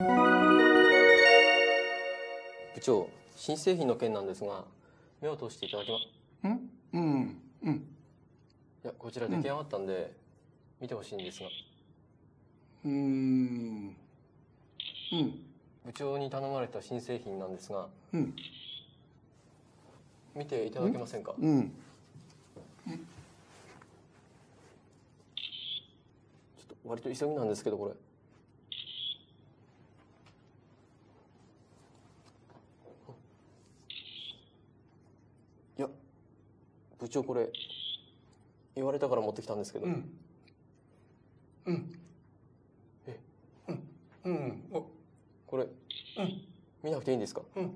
部長新製品の件なんですが目を通していただけまん？うんうん。いやこちら出来上がったんで、見てほしいんですが。うーんうん。部長に頼まれた新製品なんですがうん。見ていただけませんか？うん。ちょっと割と急ぎなんですけどこれいや部長これ言われたから持ってきたんですけど、うん。うん。え？うん。うん。お。これうん。見なくていいんですか？うん